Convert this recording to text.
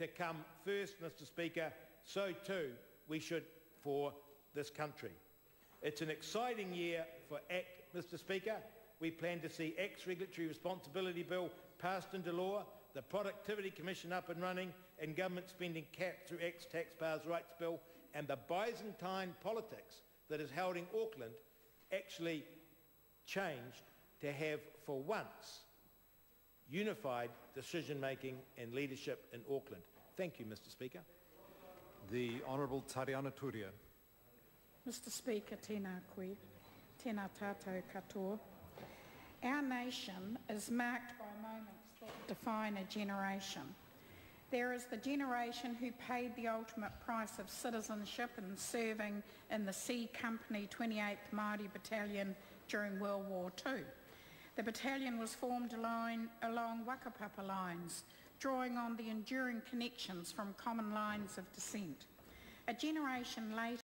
to come first, Mr Speaker, so too we should for this country. It's an exciting year for ACT, Mr Speaker. We plan to see ACT's Regulatory Responsibility Bill passed into law, the Productivity Commission up and running, and government spending capped through ACT's Taxpayers' Rights Bill, and the Byzantine politics that is holding Auckland actually changed to have, for once, unified decision-making and leadership in Auckland. Thank you, Mr Speaker. The Honourable Tariana Turia. Mr Speaker, tēnā koe, tēnā tātou katoa. Our nation is marked by moments that define a generation. There is the generation who paid the ultimate price of citizenship and serving in the C Company 28th Māori Battalion during World War II. The battalion was formed along, along whakapapa lines, drawing on the enduring connections from common lines of descent. A generation later,